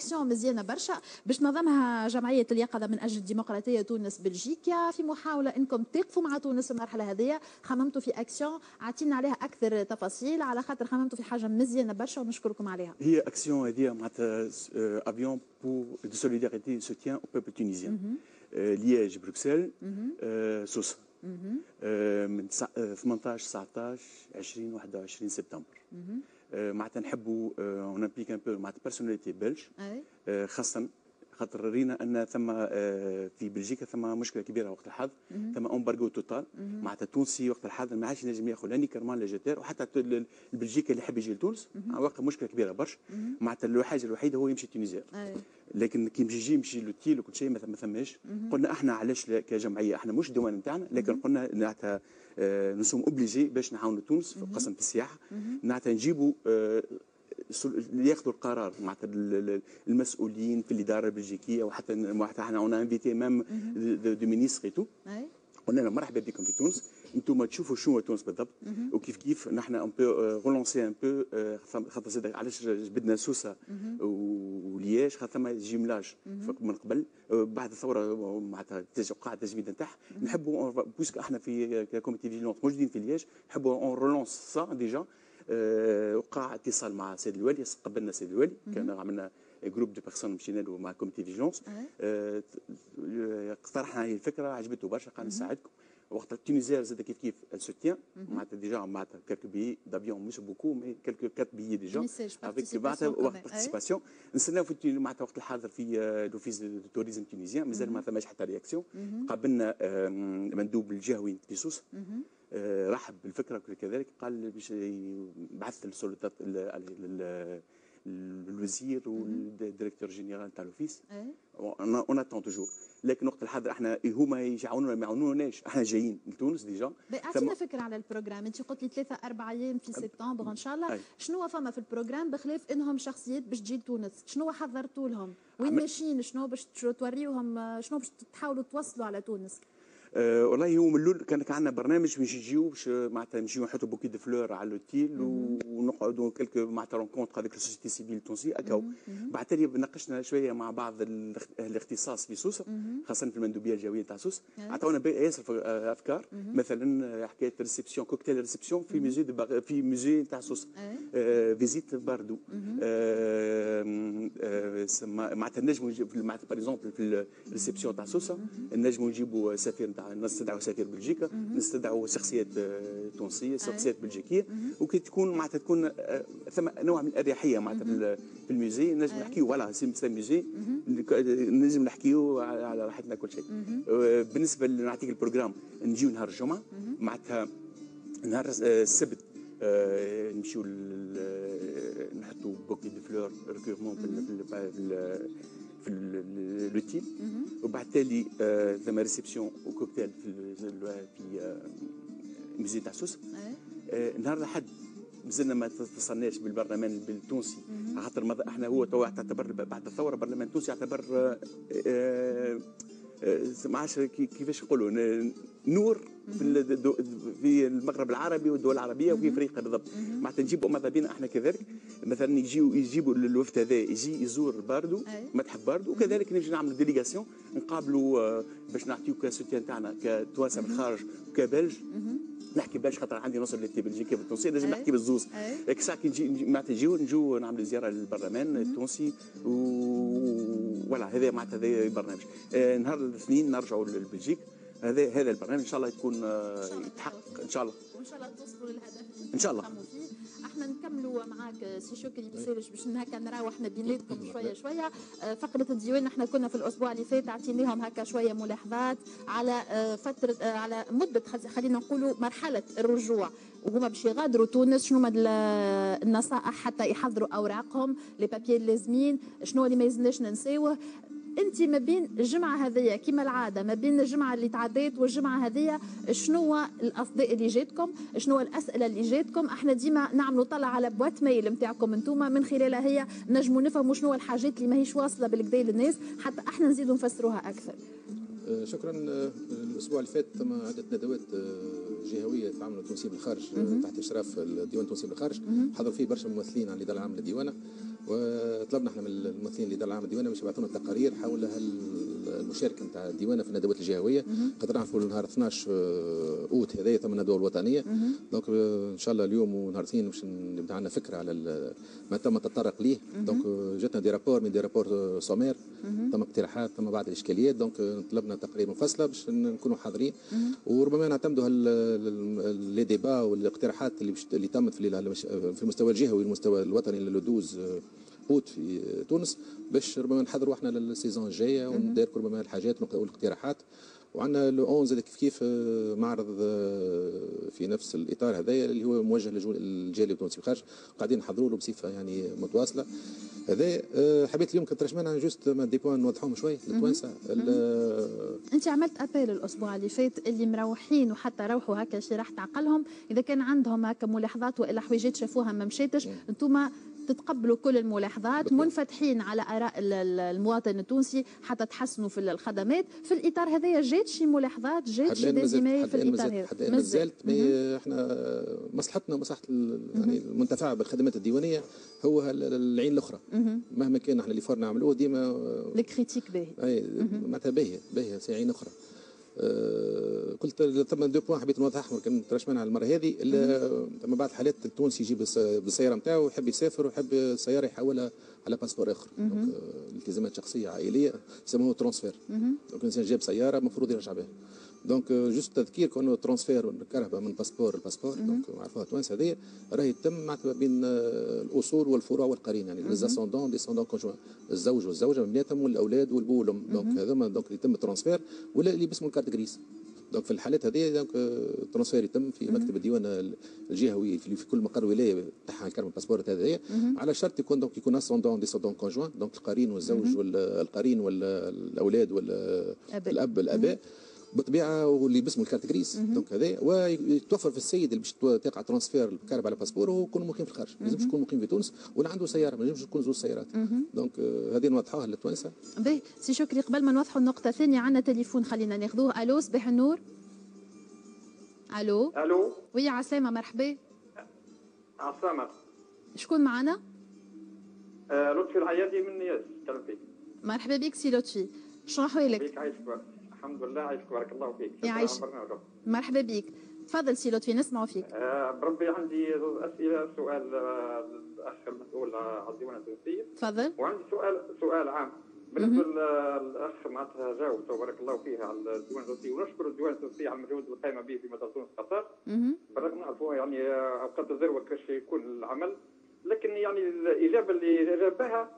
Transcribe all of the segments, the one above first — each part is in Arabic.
اكسيون مزيانة برشا. باش تنظمها جمعية اليقظة من أجل الديمقراطية تونس بلجيكا في محاولة إنكم تقفوا مع تونس في المرحلة هذه. خممتوا في أكسيون عطينا عليها أكثر تفاصيل. على خاطر خممتوا في حاجة مزيانة برشا ونشكركم عليها. هي أكسيون هذه معناتها avion pour de solidarité soutien au peuple tunisien لياج بروكسل سوسه من 18 19 20 21 سبتمبر. معناتها نحبوا on implique un peu معناتها personnalités belges خاصة خاطر رينا أن ثم آه، في بلجيكا ثم مشكلة كبيرة وقت الحظ. ثم embargo total معناتها التونسي وقت الحظ ما عادش ينجم ياخذ لا Neckermann لا وحتى البلجيكا اللي يحب يجي لتونس. واقع مشكلة كبيرة برشا. معناتها الحاجة الوحيده هو يمشي Tunisair. لكن كي يجي يمشي l'hôtel وكل شيء ما ثماش. قلنا إحنا علاش كجمعية؟ إحنا مش الديوان نتاعنا. لكن قلنا معناتها nous sommes obligés باش نعاونوا تونس قسم في السياحة. معناتها نجيبوا آه، اللي ياخذوا القرار معناتها المسؤولين في الإدارة البلجيكية وحتى معناتها إحنا on invite même des ministres أي. تو قلنا لهم مرحبا بكم في تونس. أنتم تشوفوا شنو تونس بالضبط. وكيف كيف نحن un peu relancer un peu خاطر زاد علاش جبدنا سوسة؟ ولياش؟ خاطر ثم jumelage من قبل بعد الثورة معناتها وقع التجميد نتاعها نحبوا parce que إحنا في comité vigilance موجودين في لياج نحبوا on relance ça déjà آه، وقع اتصال مع سيد الوالي قبلنا سيد الوالي. كان عملنا groupe de personnes مشينا له مع comité vigilance آه، اقترحنا هذه الفكرة عجبته برشا قال نساعدكم. وقت ال Tunisair زاد كيف كيف السوتيان معناتها déjà معناتها quelques billets d'avion مش beaucoup mais quelques quatre billets déjà avec معناتها وقت participation نستناو في معناتها وقت الحاضر في l'office de tourisme tunisien مازال ما ثماش حتى réaction قابلنا مندوب الجهوي في سوس آه، رحب بالفكرة كذلك. قال باش يبعث السلطات الوزير وال directeur général تاع l'office on attend toujours لكن وقت الحاضر إحنا هما يعاونونا ما يعاونوناش. إحنا جايين لتونس déjà. اعطينا فكرة على ال programme أنت قلت لي ثلاثة أربع أيام في سبتمبر إن شاء الله. أي. شنو فما في ال programme بخلاف إنهم شخصيات باش تجي لتونس؟ شنو حضرتوا لهم؟ وين ماشيين؟ شنو باش توريوهم؟ شنو باش تحاولوا توصلوا على تونس؟ أه والله هو من الأول كان عندنا برنامج باش نجيو باش معناتها نجيو نحطوا bouquet de fleurs على الاوتيل ونقعدوا كلك معناتها rencontre هذيك ال société civile التونسيه هكا بعد تالي ناقشنا شوية مع بعض الاختصاص في سوسه خاصه في المندوبيه الجهويه تاع سوسه عطونا ياسر افكار مثلا حكايه réception cocktail réception في musée في musée تاع سوسه visite باردو معناتها نجموا معناتها par exemple في ال réception تاع سوسه نجموا نجيبوا سفير نستدعوا سفير بلجيكا نستدعوا شخصيات آه، تونسية شخصيات بلجيكية. وكي تكون معناتها تكون آه، ثم نوع من الأريحية معناتها في ال musée. نجم نحكيو voilà c'est musée. نجم نحكيو على راحتنا كل شيء. آه، بالنسبة نعطيك ال programme نجيو نهار الجمعة معناتها نهار السبت نمشيو نحطوا bouquet de fleurs recueillement في في l'hôtel وبعد تالي آه، ثم réception و cocktail في في musée تاع سوس آه، نهار الأحد مازلنا ما اتصلناش بالبرلمان التونسي. خاطر إحنا هو تو تعتبر بعد الثورة البرلمان التونسي يعتبر آه، ما عادش كيفاش نقولوا نور في في المغرب العربي والدول العربية وفي أفريقيا بالضبط. معناتها نجيبوا ماذا بينا إحنا كذلك. مثلا يجيو يجيبوا الوفد هذا يجي يزور باردو متحف باردو وكذلك نجي نعملوا délégation نقابلوا آه، باش نعطيو كسوتيان تاعنا كتوانسة من الخارج وك belge نحكي باش خاطر عندي نص اللي بلجيكا بالتونسيه لازم نحكي بالزوز. ساعه كي نجي معناتها نجيو نجيو نعملوا زيارة للبرلمان التونسي و voilà هذا معناتها هذا البرنامج آه نهار الاثنين نرجعوا لبلجيك هذا هذا البرنامج إن شاء الله يكون آه يتحقق إن شاء الله. وإن شاء الله توصلوا للهدف. إن شاء الله. إحنا نكملوا معاك سي شكري بسالش باش هكا نراوح بيناتكم شوية شوية. آه، فقرة الديوان إحنا كنا في الأسبوع اللي فات اعطيناهم هكا شوية ملاحظات على آه، فترة آه، على مدة خلينا نقولوا مرحلة الرجوع. وهما باش يغادروا تونس شنو النصائح حتى يحضروا أوراقهم لي بابيي اللازمين شنو اللي ما يلزمناش ننساوه. انت ما بين الجمعة هذيا كما العادة ما بين الجمعة اللي تعديت والجمعة هذيا شنو الاصداء اللي جاتكم؟ شنو الأسئلة اللي جاتكم؟ إحنا ديما نعملوا طلع على بوات ميل نتاعكم أنتم من خلالها هي نجموا نفهموا شنو الحاجات اللي ماهيش واصلة بالكدا للناس حتى إحنا نزيدوا نفسروها أكثر. أه، شكرا. أه، الأسبوع اللي فات تم عدة ندوات أه، جهوية تعملوا تونسي بالخارج تحت إشراف الديوان التونسي بالخارج. حضروا فيه برشا ممثلين عن الإدارة العامة للديوانة. وطلبنا إحنا من الممثلين الاداره العامه للديوانه باش يبعثوا لنا تقارير حول المشاركه نتاع الديوانة في الندوات الجهوية. خاطر نعرفوا نهار 12 أوت هذايا ثم الندوة الوطنية. donc إن شاء الله اليوم ونهار اثنين باش نبدأ عندنا فكرة على ما تم التطرق ليه. donc جاتنا des rapports من des rapports sommaires. ثم اقتراحات ثم بعض الإشكاليات. donc طلبنا تقرير مفصلة باش نكونوا حاضرين. وربما نعتمدوا les débats والاقتراحات اللي اللي تمت في المستوى الجهوي والمستوى الوطني للدوز اوت في تونس باش ربما نحضروا إحنا لل saison الجايه ونديروا ربما الحاجات والاقتراحات. وعندنا le 11 كيف كيف آه، معرض آه، في نفس الإطار هذايا اللي هو موجه للجاليه التونسي الخارج قاعدين نحضروا له بصفة يعني متواصلة. هذا آه، حبيت اليوم كنت récemment juste même deux points نوضحهم شوي. للتوانسه أنت عملت ابيل الأسبوع اللي فات اللي مروحين وحتى روحوا هكا شي راحت عقلهم إذا كان عندهم هكا ملاحظات وإلا حويجات شافوها ما مشيتش أنتم تتقبلوا كل الملاحظات منفتحين على آراء المواطن التونسي حتى تحسنوا في الخدمات. في الإطار هذايا جات شي ملاحظات جات شي ديزيمي في الإطار هذا. حتى ما زالت إحنا مصلحتنا ومصلحة يعني المنتفع بالخدمات الديوانية هو العين الأخرى. مهما كان إحنا اللي فور نعملوه ديما الكريتيك باهي. أي معناتها باهيه باهيه عين أخرى. آه، قلت ثم دو بوان حبيت نوضحهم كان ترشمان على المرة هذه. ثم بعض الحالات التونسي يجيب بالسيارة نتاعو ويحب يسافر ويحب السيارة يحولها على باسبور آخر. دونك آه، التزامات شخصية عائلية يسموه ترانسفير دونك الإنسان جاب سيارة المفروض يرجع بها. دونك جوست تذكير كونه ترانسفير الكهرباء من باسبور لباسبور. دونك معرفوها توانسه هذه؟ راهي يتم معناتها بين آه، الأصول والفروع والقرين يعني les ascendants descendants conjoints الزوج والزوجة من بيناتهم والأولاد والبو والام donc هذوما donc يتم transfert ولا اللي باسمه ال carte grise. donc في الحالات هذه donc ال transfert يتم في مكتب الديوان الجهوي في كل مقر ولاية تاعها الكرم الباسبورت هذه. على شرط يكون donc يكون ascendant descendant conjoint donc القرين والزوج والقرين والاولاد والاب الاباء بالطبيعة واللي باسمه ال carte grise. donc هذا ويتوفر في السيد اللي باش تقع transfert الكرهبة على passeport هو يكون مقيم في الخارج. ما لازمش يكون مقيم في تونس ولا عنده سيارة ما لازمش يكون زوج سيارات. donc آه، هذه نوضحوها للتوانسة. باهي. سي شكري. قبل ما نوضحوا النقطة الثانية عندنا تليفون خلينا ناخذوه. ألو صباح النور. ألو. ألو. oui عسلامه مرحبا. عسلامه شكون معنا؟ آه لطفي العيادي من نياس مرحبا بك سي لطفي. شنو احوالك؟ بك عايشك الحمد لله عايشك بارك الله فيك. يعيش مرحبا بك. تفضل سي لطفي نسمعوا فيك. آه بربي عندي أسئلة سؤال آه، الأخ المسؤول على الديوان التونسيه تفضل. وعندي سؤال سؤال عام. بالنسبة للأخ معناتها جاوب بارك الله فيه على الديوان التونسي. ونشكر الديوان التونسي على المجهود قام به في مدى تونس قطر بالرغم نعرفوا يعني أوقات الذروة كاش يكون العمل. لكن يعني الإجابة اللي جابها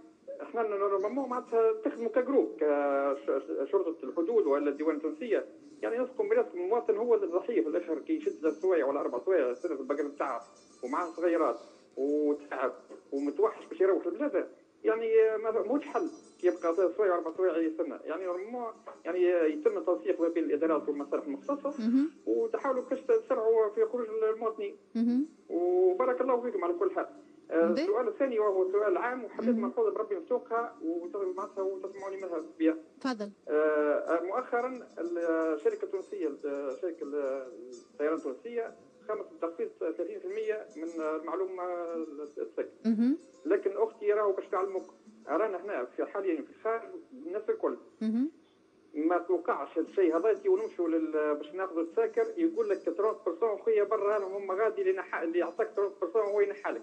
إحنا normalement معناتها تخدموا ك groupe كشرطة الحدود ولا الديوان التونسيه يعني نثقوا براسكم المواطن هو الضحية في الآخر كي يشد ثلاث سوايع ولا أربع سوايع سنه البقر بتاعه ومعاه صغيرات وتعب ومتوحش باش يروح لبلادة. يعني ماهوش حل. يبقى ثلاث سوايع أربع سوايع يستنى. يعني normalement يعني يتم التنسيق ما بين الإدارات والمصالح المختصة. وتحاولوا كيفاش تسرعوا في خروج المواطنين. وبارك الله فيكم على كل حال. السؤال الثاني وهو سؤال عام وحبيت ناخذ بربي ومعناتها وتسمعوني منها بها. تفضل. آه مؤخرا الشركة التونسية شركة الطيران التونسية قامت بتخفيض 30% من المعلومة السكن. لكن أختي راهو باش تعلمك رانا هنا في حاليا في الخارج الناس الكل. ما توقعش الشيء هذا ونمشوا باش ناخذوا الساكر يقول لك 30% خويا برا هم غادي اللي يعطيك 30% هو ينحالك.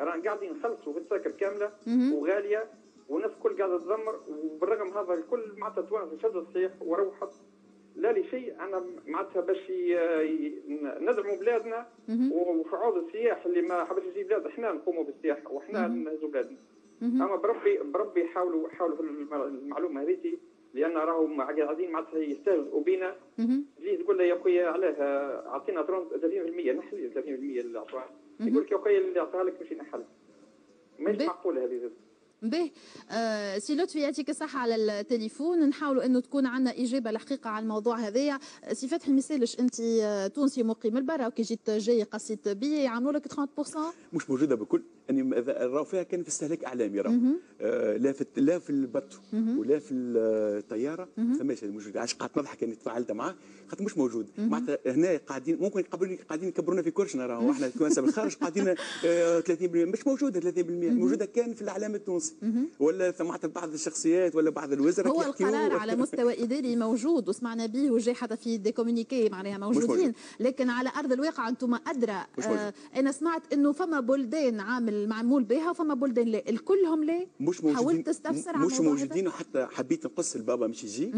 رانا قاعدين نخلصوا في الساكر كاملة وغالية والناس الكل قاعدة تذمر وبالرغم هذا الكل معناتها توانس شد الصيح وروحت لا لشيء أنا معناتها باش ندعموا بلادنا وفعوض السياح اللي ما حبش يجي بلاد إحنا نقوموا بالسياحه وإحنا نهزوا بلادنا. أما بربي بربي حاولوا حاولوا المعلومة هذه لأن راهم قاعدين معناتها يستهزئوا بينا تجي تقول له يا خويا علاه أعطينا 30% نحل 30% اللي أعطوها. يقول لك يا خويا اللي أعطاها لك باش ينحل. مش معقولة هذه به. آه سي لطفي يعطيك الصحة على التليفون نحاولوا إنه تكون عندنا إجابة الحقيقة على الموضوع هذايا سي فتحي مثالش أنت آه، تونسي مقيم البرا وكي جيت جاي قصيت بي يعملوا لك 30% مش موجودة بكل. اني راهو فيها كان في استهلاك اعلامي راهو آه لا في لا في البط ولا في الطياره فماش موجود. علاش قعدت نضحك اني تفاعلت معاه خاطر مش موجود. معناتها هنا قاعدين ممكن قاعدين يكبرونا في كرشنا راهو إحنا توانسه بالخارج قاعدين آه 30% مش موجوده 30% موجودة كان في الاعلام التونسي. ولا معناتها بعض الشخصيات ولا بعض الوزراء هو القرار على مستوى إداري موجود وسمعنا به وجاي حتى في des communiqués معناها موجودين. لكن على أرض الواقع أنتم أدرى آه أنا سمعت إنه فما بلدان عامل معمول بها وفما بلدان لا. الكلهم لا. مش موجودين حاولت تستفسر مش موجودين وحتى حبيت نقص البابا مش يجي.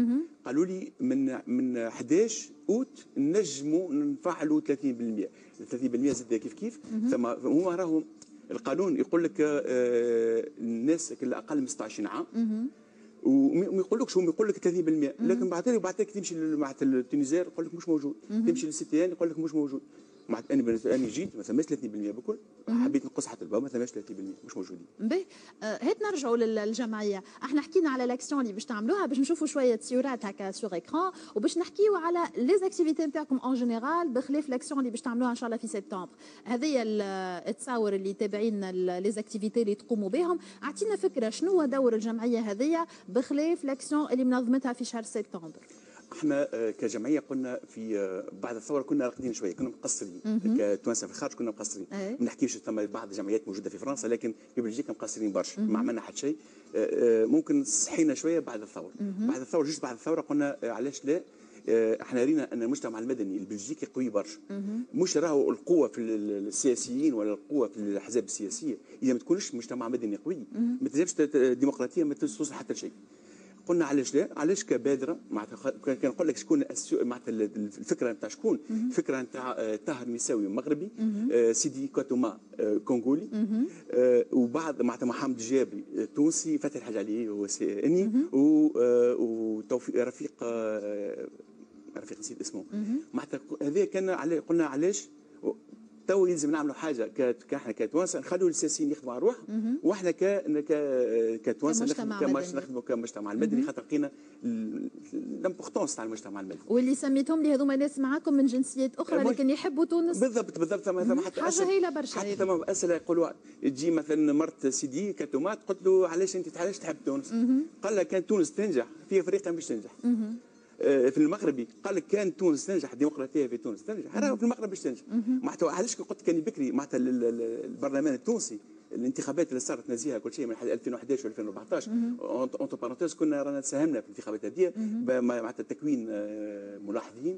قالوا لي من من 11 أوت نجموا نفعلوا 30% 30% زاد كيف كيف؟ ثم هما راهم القانون يقول لك الناس الأقل من 16 عام وما يقولكش هم يقول لك 30% لكن بعد ذلك بعد ذلك تمشي مع ال Tunisair يقول لك مش موجود. تمشي لل CTN يقول لك مش موجود. مع أنا بالنسبة لي جيت ما ثماش 30% بكل حبيت نقص حتى الباب ما ثماش 30% مش موجودين. باهي هات نرجعوا للجمعية. إحنا حكينا على الاكسيون اللي باش تعملوها باش نشوفوا شوية صورات هكا sur écran وباش نحكيوا على les activités نتاعكم en général بخلاف الاكسيون اللي باش تعملوها إن شاء الله في سبتمبر. هذه التصاور اللي تابعين les activités اللي تقوموا بهم. أعطينا فكرة شنو هو دور الجمعية هذه بخلاف الاكسيون اللي منظمتها في شهر سبتمبر. إحنا كجمعية قلنا في بعد الثورة كنا راقدين شوية كنا مقصرين. كتوانسه في الخارج كنا مقصرين. ما نحكيش ثم بعض الجمعيات موجودة في فرنسا لكن في بلجيكا مقصرين برشا. ما عملنا حتى شيء. ممكن صحينا شوية بعد الثورة. بعد الثورة juste بعد الثورة قلنا علاش لا؟ إحنا رينا أن المجتمع المدني البلجيكي قوي برشا. مش راهو القوة في السياسيين ولا القوة في الأحزاب السياسية. إذا ما تكونش مجتمع مدني قوي ما تنجمش الديمقراطيه ما توصل حتى شيء. قلنا علاش لا؟ علاش كبادرة؟ معناتها كان نقول لك شكون معناتها الفكرة نتاع شكون؟ الفكرة نتاع طاهر نساوي مغربي سيدي كوتوما كونغولي. وبعد معناتها محمد جابري تونسي فتحي الحاج علي هو أني. وتوفيق رفيق رفيق نسيت اسمه. معناتها هذا كان قلنا علاش؟ تو يلزم نعملوا حاجة كاحنا كتوانسة نخلوا السياسيين يخدموا على روحهم وإحنا ك كتوانسة نخدموا كمجتمع المدني خاطر لقينا ال importance تاع المجتمع المدني. واللي سميتهم لي هذوما ناس معاكم من جنسيات أخرى لكن يحبوا تونس. بالضبط بالضبط ثم حتى حاجة هايلة برشا حتى ثم أسئلة يقولوا تجي مثلا مرت سيدي كتومات قلت له علاش انت علاش تحب تونس؟ قال لها كان تونس تنجح في أفريقيا مش تنجح. في المغربي قال لك كان تونس تنجح الديمقراطية في تونس تنجح. راهو في المغرب باش تنجح. معناتها علاش قلت كان بكري معناتها البرلمان التونسي الانتخابات اللي صارت نزيهة كل شيء من 2011 و 2014 entre parenthèses كنا رانا ساهمنا في الانتخابات هذه معناتها تكوين ملاحظين.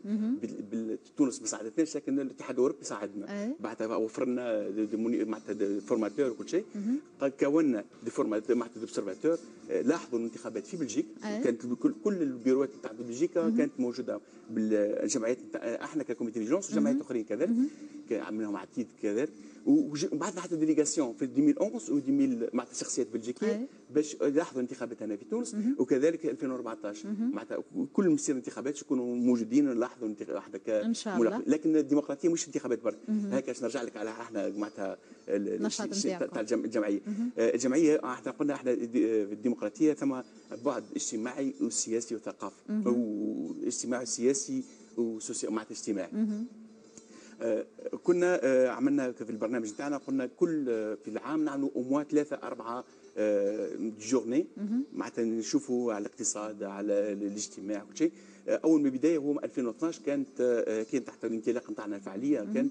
تونس ما ساعدتناش لكن الاتحاد الأوروبي ساعدنا بعدها وفرنا معناتها formateurs وكل شيء. كونا دي فورماتور معناتها دوبسرفاتور لاحظوا الانتخابات في بلجيك. كانت كل البيروات نتاع بلجيكا كانت موجودة بالجمعيات إحنا ككوميتي فيجونس وجمعيات أخرين كذلك. عملناهم عديد كذلك. وبعثنا حتى ديليغاسيون في 2011 و 2000 مع شخصيات بلجيكية باش يلاحظوا انتخابات هنا في تونس وكذلك 2014 معناتها كل مسير الانتخابات يكونوا موجودين نلاحظوا انتخابات إن شاء الله. لكن الديمقراطية مش انتخابات برك. هكا نرجع لك على إحنا معناتها تاع الجمعية. الجمعية إحنا قلنا إحنا الديمقراطية ثم بعد اجتماعي وسياسي وثقافي. واجتماعي سياسي وسوسيال معناتها اجتماعي. كنا عملنا في البرنامج نتاعنا قلنا كل في العام نعملوا اموا ثلاثة أربعة جورني معناتها نشوفوا على الاقتصاد على الاجتماع كل شيء. أول ما بدايه هو 2012 كانت كانت تحت الانطلاق نتاعنا الفعاليه كان